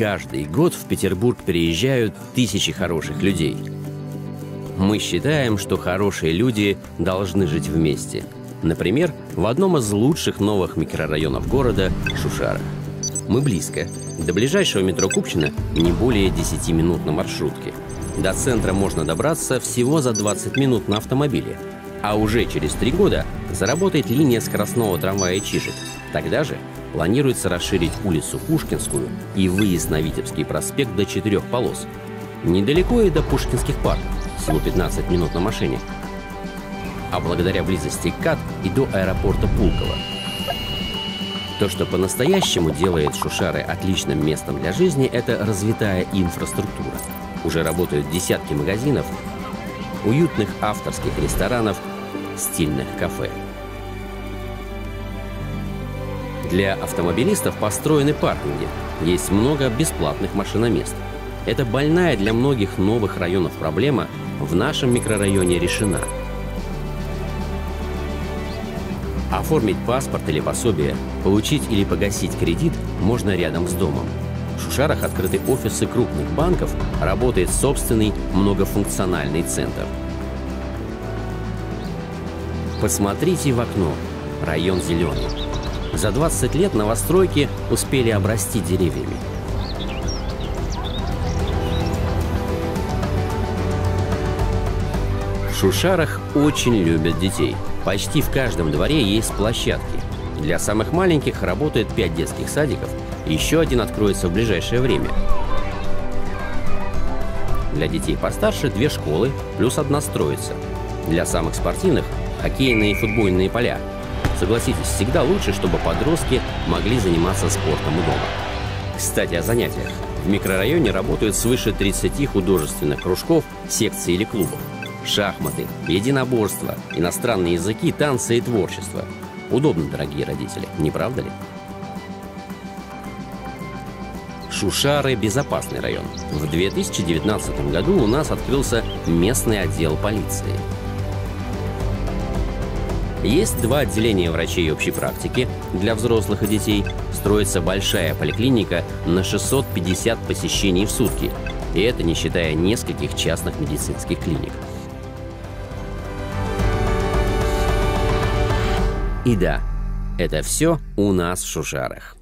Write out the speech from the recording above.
Каждый год в Петербург переезжают тысячи хороших людей. Мы считаем, что хорошие люди должны жить вместе. Например, в одном из лучших новых микрорайонов города – Шушарах. Мы близко. До ближайшего метро Купчино не более 10 минут на маршрутке. До центра можно добраться всего за 20 минут на автомобиле. А уже через три года заработает линия скоростного трамвая Чижик. Тогда же планируется расширить улицу Пушкинскую и выезд на Витебский проспект до четырех полос. Недалеко и до Пушкинских парков, всего 15 минут на машине. А благодаря близости к КАТ и до аэропорта Пулково – то, что по-настоящему делает Шушары отличным местом для жизни, это развитая инфраструктура. Уже работают десятки магазинов, уютных авторских ресторанов, стильных кафе. Для автомобилистов построены паркинги. Есть много бесплатных машиномест. Это больная для многих новых районов проблема в нашем микрорайоне решена – Оформить паспорт или пособие, получить или погасить кредит можно рядом с домом. В Шушарах открыты офисы крупных банков, работает собственный многофункциональный центр. Посмотрите в окно. Район зеленый. За 20 лет новостройки успели обрасти деревьями. В Шушарах очень любят детей – Почти в каждом дворе есть площадки. Для самых маленьких работает 5 детских садиков, еще один откроется в ближайшее время. Для детей постарше две школы, плюс одна строится. Для самых спортивных – хоккейные и футбольные поля. Согласитесь, всегда лучше, чтобы подростки могли заниматься спортом у дома. Кстати, о занятиях. В микрорайоне работают свыше 30 художественных кружков, секций или клубов шахматы, единоборство, иностранные языки, танцы и творчество. Удобно, дорогие родители, не правда ли? Шушары – безопасный район. В 2019 году у нас открылся местный отдел полиции. Есть два отделения врачей общей практики для взрослых и детей. Строится большая поликлиника на 650 посещений в сутки. И это не считая нескольких частных медицинских клиник. И да, это все у нас в Шушарах.